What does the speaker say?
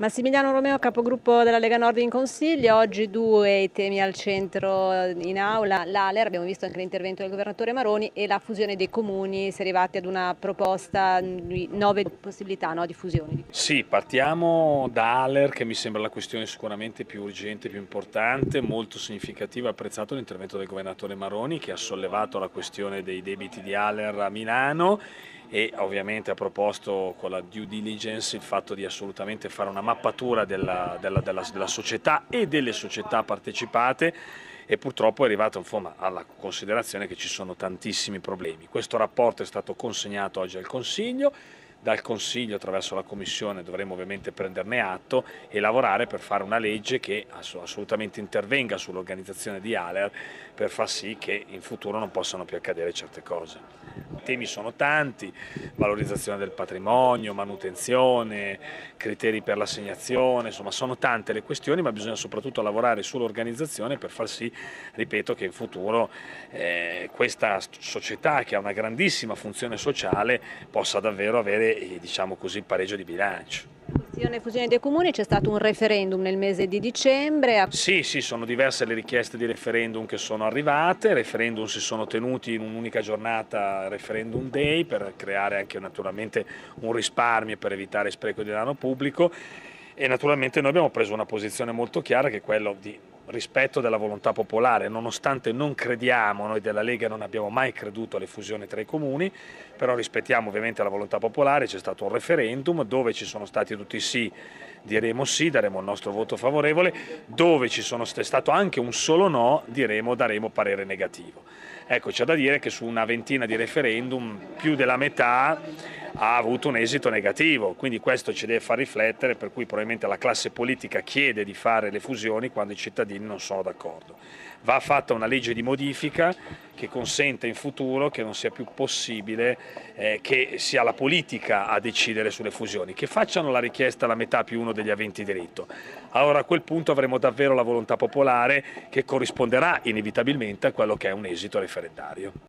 Massimiliano Romeo, capogruppo della Lega Nord in Consiglio, oggi due temi al centro in aula, l'ALER, abbiamo visto anche l'intervento del governatore Maroni e la fusione dei comuni, si è arrivati ad una proposta di nove possibilità no, di fusioni. Sì, partiamo da ALER che mi sembra la questione sicuramente più urgente, più importante, molto significativa, apprezzato l'intervento del governatore Maroni che ha sollevato la questione dei debiti di ALER a Milano e ovviamente ha proposto con la due diligence il fatto di assolutamente fare una mappatura della, della, della, della società e delle società partecipate e purtroppo è arrivato insomma, alla considerazione che ci sono tantissimi problemi. Questo rapporto è stato consegnato oggi al Consiglio, dal Consiglio attraverso la Commissione dovremo ovviamente prenderne atto e lavorare per fare una legge che assolutamente intervenga sull'organizzazione di ALER per far sì che in futuro non possano più accadere certe cose. I temi sono tanti, valorizzazione del patrimonio, manutenzione, criteri per l'assegnazione, insomma sono tante le questioni ma bisogna soprattutto lavorare sull'organizzazione per far sì, ripeto, che in futuro eh, questa società che ha una grandissima funzione sociale possa davvero avere diciamo così, il pareggio di bilancio. Questione fusione dei comuni, c'è stato un referendum nel mese di dicembre. Sì, sì, sono diverse le richieste di referendum che sono arrivate, referendum si sono tenuti in un'unica giornata, referendum day, per creare anche naturalmente un risparmio per evitare spreco di danno pubblico e naturalmente noi abbiamo preso una posizione molto chiara che è quella di rispetto della volontà popolare, nonostante non crediamo, noi della Lega non abbiamo mai creduto alle fusioni tra i comuni, però rispettiamo ovviamente la volontà popolare, c'è stato un referendum dove ci sono stati tutti sì, diremo sì, daremo il nostro voto favorevole, dove ci sono stato anche un solo no, diremo daremo parere negativo. Ecco, c'è da dire che su una ventina di referendum più della metà ha avuto un esito negativo, quindi questo ci deve far riflettere, per cui probabilmente la classe politica chiede di fare le fusioni quando i cittadini non sono d'accordo. Va fatta una legge di modifica che consente in futuro che non sia più possibile eh, che sia la politica a decidere sulle fusioni, che facciano la richiesta alla metà più uno degli aventi diritto. Allora a quel punto avremo davvero la volontà popolare che corrisponderà inevitabilmente a quello che è un esito referendario.